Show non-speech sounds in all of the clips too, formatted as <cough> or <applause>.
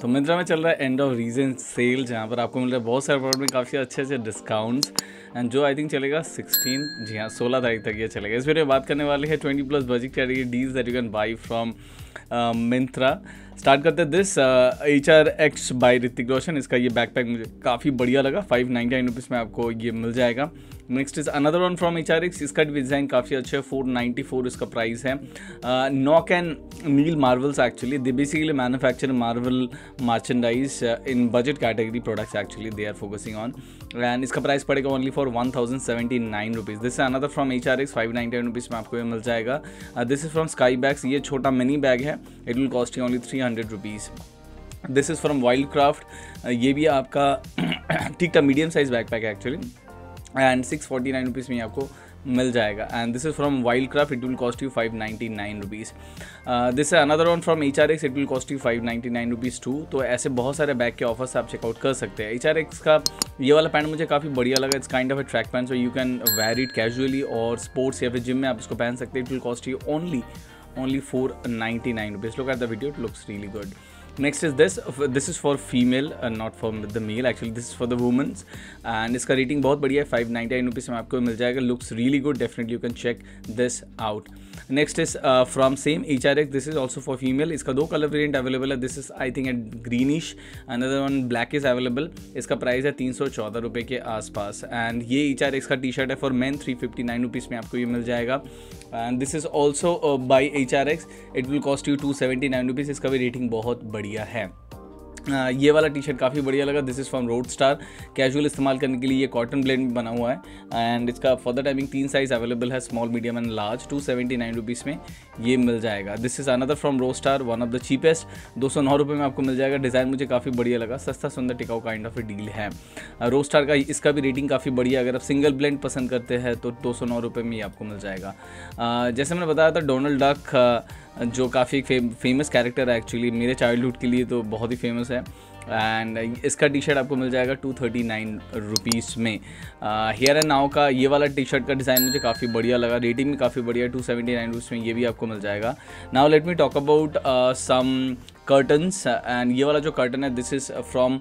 तो मिंत्रा में चल रहा है एंड ऑफ़ रीजन सेल जहाँ पर आपको मिल रहा है बहुत सारे प्रोडक्ट में काफ़ी अच्छे अच्छे डिस्काउंट्स एंड जो आई थिंक चलेगा 16 जी हाँ 16 तारीख तक ये चलेगा। इस वीडियो में बात करने वाले हैं 20 plus budget category deals that you can buy from Myntra. Start करते हैं this H R X by Hrithik Roshan इसका ये बैकपैक मुझे काफ़ी बढ़िया लगा फाइव नाइन्टी नाइन रुपीज़ में आपको ये मिल जाएगा। Next is another one from H R X इसका भी डिज़ाइन काफ़ी अच्छा है फोर नाइन्टी फोर इसका प्राइस है। Knock and nil Marvel's actually they basically manufacture Marvel merchandise in budget category products actually they are focusing on and इसका price पड़ेगा only for one thousand seventy nine rupees this another from H R X five ninety nine rupees में आपको ये मिल जाएगा। This is from Skybags ये छोटा mini bag है। It will cost you only three hundred rupees this is from Wildcraft ये भी आपका <clears throat> ठीक था मीडियम साइज़ बैक पैक है actually and six forty nine rupees में आपको मिल जाएगा. And this is from Wildcraft it will cost you five ninety nine rupees this है another one from H R X it will cost you five ninety nine rupees too तो ऐसे बहुत सारे bag के ऑफर्स आप checkout कर सकते हैं. एच आर एक्स का ये वाला पैंट मुझे काफ़ी बढ़िया लगा. It's kind of a track pant so you can wear it casually और स्पोर्ट्स या फिर जिम में आप इसको पहन सकते हैं. It will cost you only only 4.99. 99 rupees look at the video it looks really good next is this this is for female not for the male actually this is for the womens and इसका rating बहुत बढ़िया है five ninety nine rupees में आपको मिल जाएगा। Looks really good definitely you can check this out next is from same H R X this is also for female इसका दो कलर वेरियंट अवेलेबल है। This is I think at greenish another one black is available इसका price है तीन सौ चौदह रुपये के आसपास। एंड ये एच आर एक्स का टी शर्ट है for man three fifty nine rupees में आपको ये मिल जाएगा। And this is also by H R X it will cost you two seventy nine rupees इसका भी रेटिंग बहुत बढ़िया है। ये वाला टी शर्ट काफ़ी बढ़िया लगा। This is from Roadster casual इस्तेमाल करने के लिए ये कॉटन ब्लेंड में बना हुआ है। एंड इसका फर्दर टाइमिंग तीन साइज़ अवेलेबल है small medium and large two seventy nine rupees में ये मिल जाएगा। This is another from Roadster one of the cheapest दो सौ नौ रुपये में आपको मिल जाएगा। डिज़ाइन मुझे काफ़ी बढ़िया लगा। सस्ता, सुंदर, टिकाऊ काइंड ऑफ़ ए डील है। रोड स्टार का इसका भी रेटिंग काफ़ी बढ़िया अगर आप सिंगल ब्लेंड पसंद करते हैं तो दो सौ नौ रुपये में ही आपको मिल जाएगा। जैसे मैंने बताया था डोनाल्ड डक जो काफ़ी फ़ेमस कैरेक्टर है एक्चुअली मेरे चाइल्डहुड के लिए तो बहुत ही फ़ेमस है। एंड इसका टी शर्ट आपको मिल जाएगा टू थर्टी नाइन रुपीज़ में हेयर एंड नाव का ये वाला टी शर्ट का डिज़ाइन मुझे काफ़ी बढ़िया लगा। रेटिंग भी काफ़ी बढ़िया टू सेवेंटी नाइन रुपीज़ में ये भी आपको मिल जाएगा। Now let me talk about some curtains and ये वाला जो कर्टन है this is from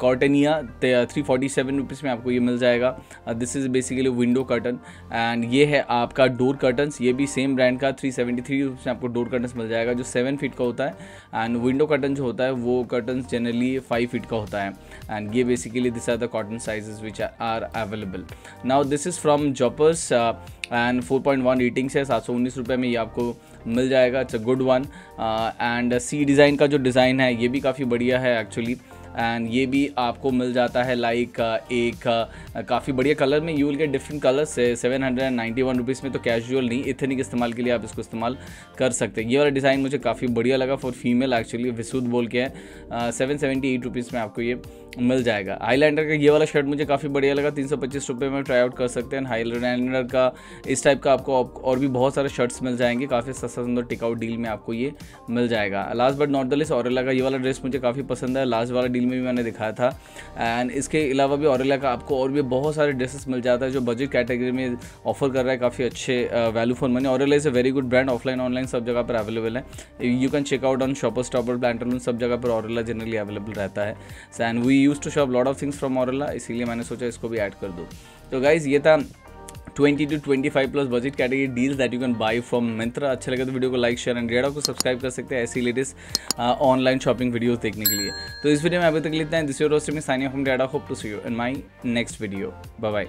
Cottonia three forty seven rupees में आपको ये मिल जाएगा. This is basically window curtain and ये है आपका डोर कर्टन्स ये भी सेम ब्रांड का थ्री सेवेंटी थ्री रुपीज़ में आपको डोर कर्टन्स मिल जाएगा, जो सेवन फीट का होता है. एंड विंडो कर्टन जो होता है, वो कर्टन्स जनरली फाइव फीट का होता है. एंड ये basically this are the cotton sizes which are available now this is from Joppers and four point one ratings है सात सौ उन्नीस रुपये में ये आपको मिल जाएगा. It's a good one and see design का जो डिज़ाइन है, ये भी काफ़ी बढ़िया है एक्चुअली एंड ये भी आपको मिल जाता है लाइक एक काफ़ी बढ़िया कलर में you will get different colours से seven hundred and ninety one rupees में तो कैजुअल नहीं, इथनिक इस्तेमाल के लिए आप इसको इस्तेमाल कर सकते हैं। ये वाला डिज़ाइन मुझे काफ़ी बढ़िया लगा फॉर फीमेल एक्चुअली विसूद बोल के है सेवन सेवेंटी एट रुपीज़ में आपको ये मिल जाएगा। हाईलाइनर का ये वाला शर्ट मुझे काफ़ी बढ़िया लगा, तीन सौ पच्चीस रुपये में ट्राई आउट कर सकते हैं। हाई हाईलाइनर का, इस टाइप का आपको और भी बहुत सारे शर्ट्स मिल जाएँगे, काफ़ी सस्ता सुंदर टिकआउट डील में आपको ये मिल जाएगा। Last but not the least Aurelia का ये वाला ड्रेस मुझे काफ़ी पसंद है लास्ट वाला डील में भी मैंने दिखाया था। एंड इसके अलावा भी औरला का आपको और भी बहुत सारे ड्रेसेस मिल जाता है जो बजट कैटेगरी में ऑफ़र कर रहा है। काफ़ी अच्छे value for money Aurelia is a very good brand offline online सब जगह पर अवेलेबल है। You can check out on Shoppers Stop planter सब जगह पर औरला जनरली अवेलेबल रहता है। And we use to shop lot of things from Aurelia इसीलिए मैंने सोचा इसको भी ऐड कर दूँ। तो गाइज़ ये था 20 to 25 plus budget category deals that you can buy from Myntra अच्छा लगे तो वीडियो को लाइक शेयर एंड रेडा को सब्सक्राइब कर सकते हैं ऐसी लेटेस्ट ऑनलाइन शॉपिंग वीडियोस देखने के लिए. तो इस वीडियो में अभी तक लेते हैं. दिस योर रोस्ट में sign off Reda hope to see you in my next video bye bye